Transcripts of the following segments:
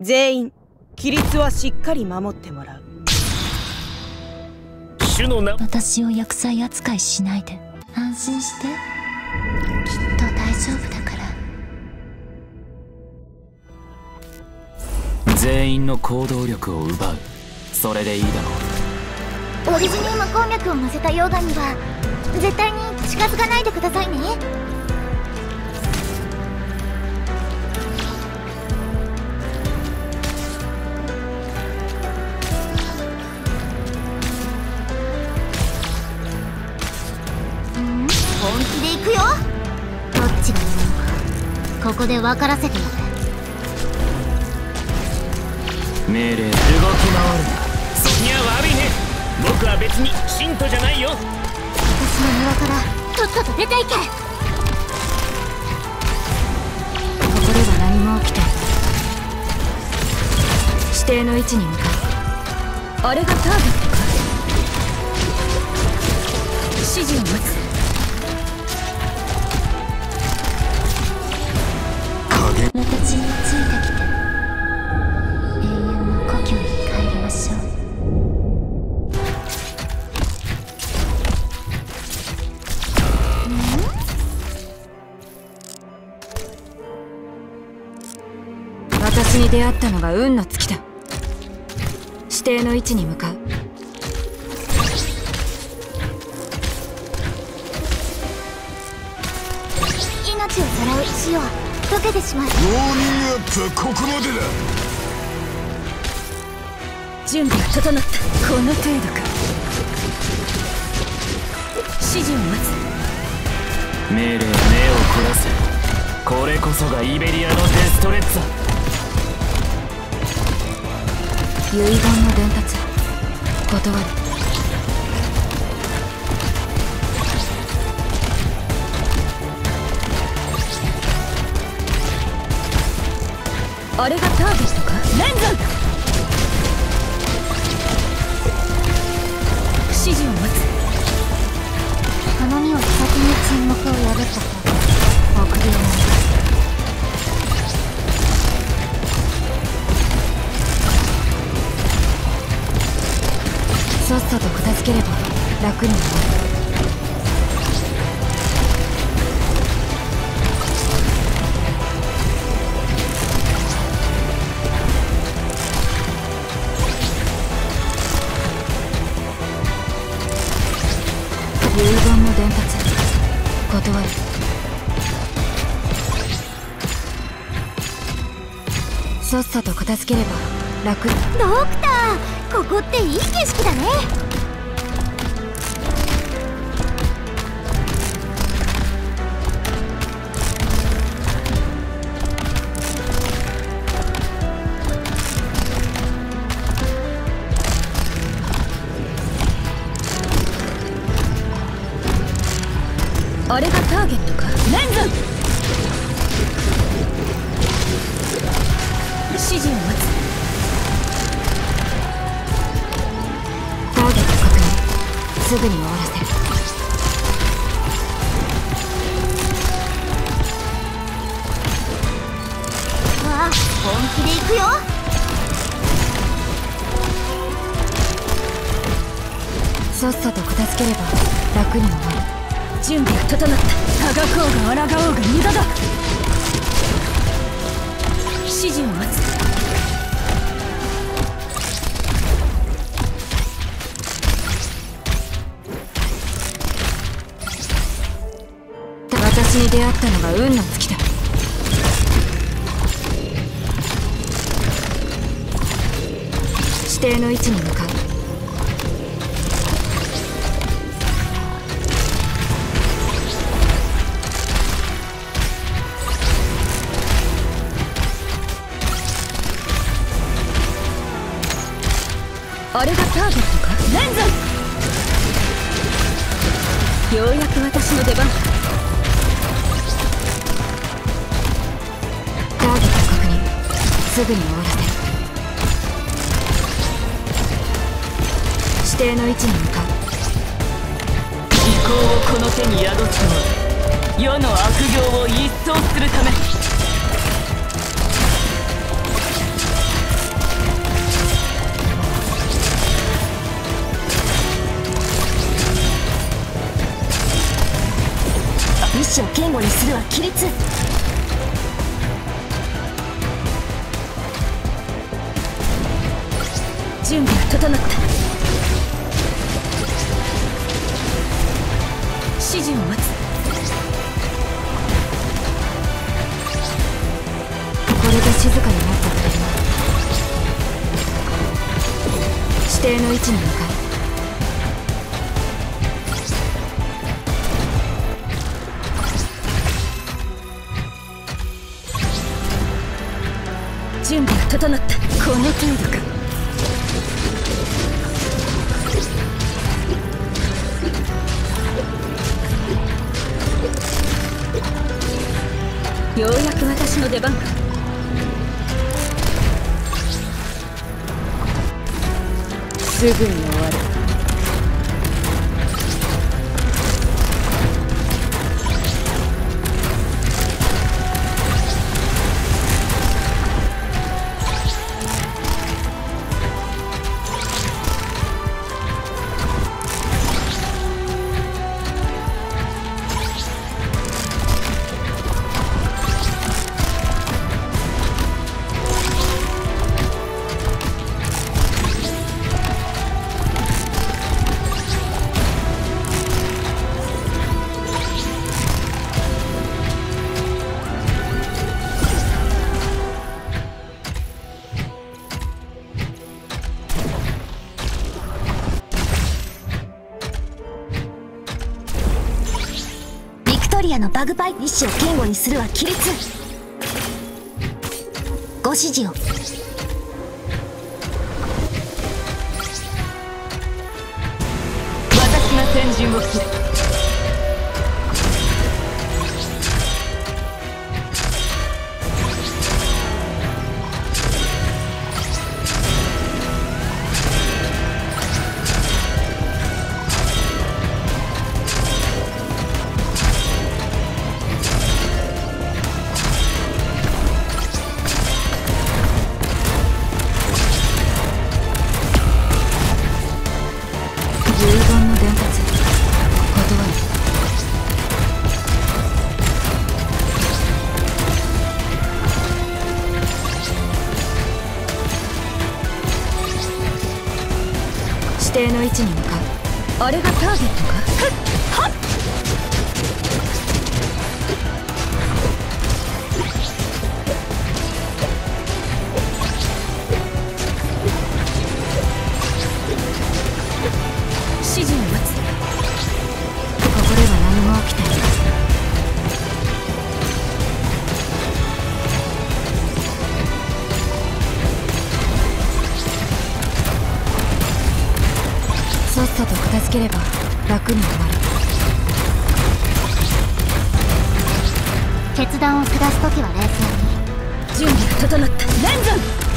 全員規律はしっかり守ってもらう。主の名。私を薬剤扱いしないで。安心して。きっと大丈夫だから。全員の行動力を奪う。それでいいだろう。オリジニウム鉱脈を乗せた溶岩には絶対に近づかないでくださいねここで分からせてやる命令。動き回る。なそには悪いね。僕は別に信徒じゃないよ。私の庭からとっとと出ていけ。ここでは何も起きていない。指定の位置に向かう。あれがターゲットか。指示を待つに出会ったのが運の尽きだ。指定の位置に向かう。命をさらう石を溶けてしまう。ウォーニングアップはここまでだ。準備が整った。この程度か。指示を待つ。命令目を凝らせこれこそがイベリアのデストレッツァ遺言の伝達。断る。あれがターゲットか？レンズ！指示を待つ。頼みを先に沈黙を破った。か臆病者さっさと片付ければ楽になる遺言の伝達断る。さっさと片付ければ楽。ドクターここっていい景色だね。すぐに終わらせる。わあ本気で行くよ。さっさと片付ければ楽にもなる。準備が整った。あがこうが抗おうが無駄だ。指示を待つ。私に出会ったのが運の尽きだ。指定の位置に向かう。あれがターゲットか？レンズようやく私の出番。すぐに終わらせる指定の位置に向かう気候をこの手に宿すの。は世の悪行を一掃するため。意志を堅固にするは規律整った指示を待つ。これで静かになってくれる指定の位置に向かう。準備が整った。この程度か。ようやく私の出番か。すぐに終わる。のバグパイ意志を堅固にするは規律ご指示を。私が先陣を切るあれがターゲットか？はっさと片付ければ楽に終わる。決断を下す時は冷静に。準備が整った。レンズ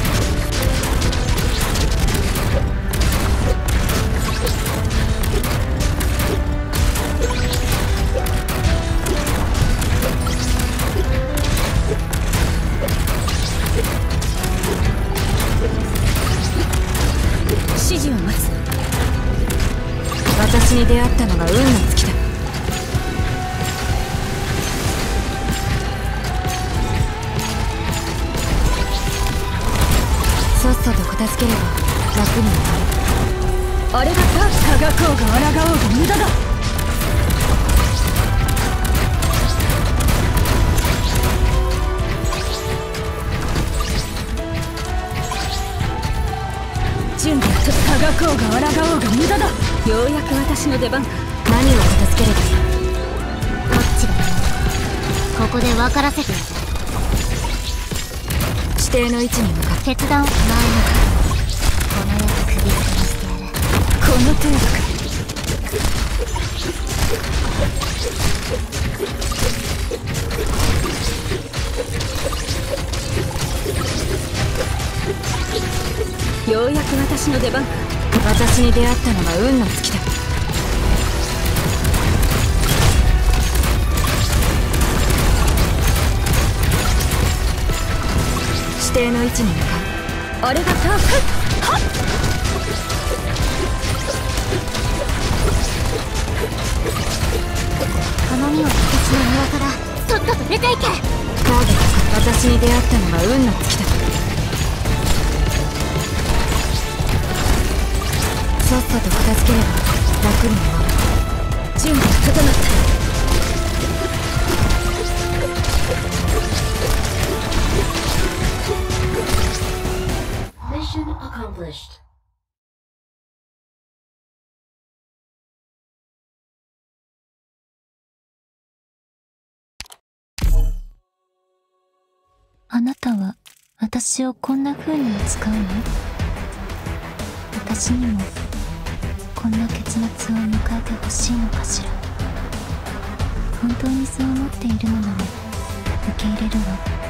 と片付ければ楽になる。あれがたがこうが抗おうが無駄だ。準備とたがこうが抗おうが無駄だ。ようやく私の出番か。何を片付ければいい？どっちがいいここで分からせて。やる定の位置に向かって。決断を前のこの世首吊りにしてやる。この程度か。ようやく私の出番か。私に出会ったのが運の尽き指定の位置に向かうあれがターン。はっ頼みを受け継の庭からとっとと出ていけターゲット。が私に出会ったのが運の尽きださっさと片付ければ楽に終わる準備が整った Mission accomplished. あなたは私をこんな風に扱うの私にもこんな結末を迎えてほしいのかしら本当にそう思っているのなら受け入れるわ